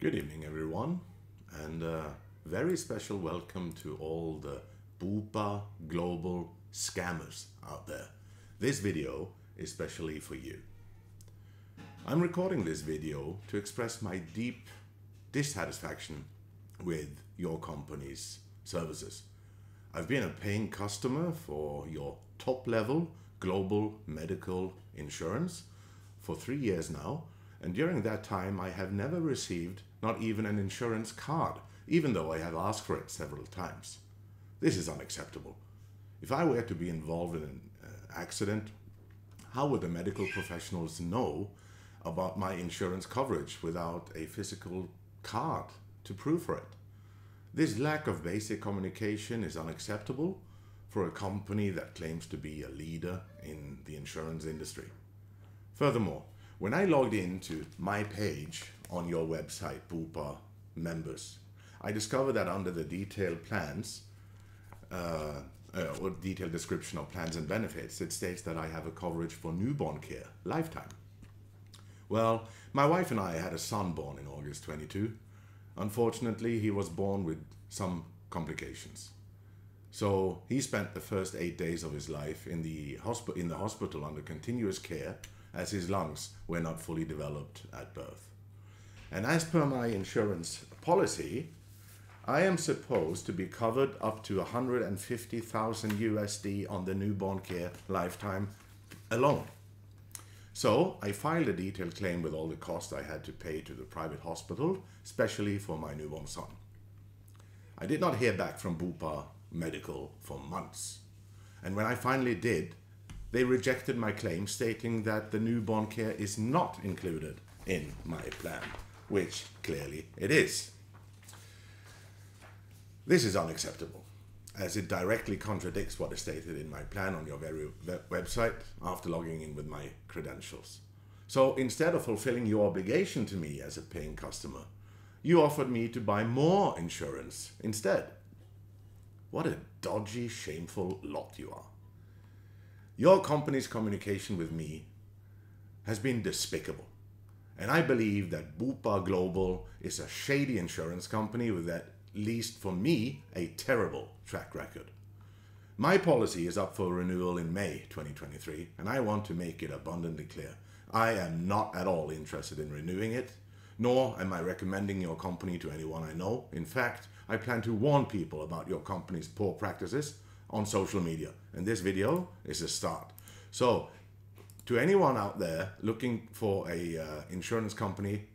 Good evening, everyone, and a very special welcome to all the Bupa global scammers out there. This video is specially for you. I'm recording this video to express my deep dissatisfaction with your company's services. I've been a paying customer for your top level global medical insurance for three years now, and during that time I have never received not even an insurance card, even though I have asked for it several times. This is unacceptable. If I were to be involved in an uh, accident, how would the medical professionals know about my insurance coverage without a physical card to prove for it? This lack of basic communication is unacceptable for a company that claims to be a leader in the insurance industry. Furthermore, when I logged into my page on your website, Bupa members, I discovered that under the detailed plans, uh, uh, or detailed description of plans and benefits, it states that I have a coverage for newborn care, lifetime. Well, my wife and I had a son born in August 22. Unfortunately, he was born with some complications. So he spent the first eight days of his life in the, hosp- in the hospital under continuous care as his lungs were not fully developed at birth. And as per my insurance policy, I am supposed to be covered up to 150,000 USD on the newborn care lifetime alone. So I filed a detailed claim with all the costs I had to pay to the private hospital, especially for my newborn son. I did not hear back from Bupa Medical for months. And when I finally did, they rejected my claim, stating that the newborn care is not included in my plan, which clearly it is. This is unacceptable, as it directly contradicts what is stated in my plan on your very website after logging in with my credentials. So instead of fulfilling your obligation to me as a paying customer, you offered me to buy more insurance instead. What a dodgy, shameful lot you are. Your company's communication with me has been despicable. And I believe that Bupa Global is a shady insurance company with at least for me a terrible track record. My policy is up for renewal in May 2023, and I want to make it abundantly clear. I am not at all interested in renewing it, nor am I recommending your company to anyone I know. In fact, I plan to warn people about your company's poor practices on social media. And this video is a start. So, to anyone out there looking for a uh, insurance company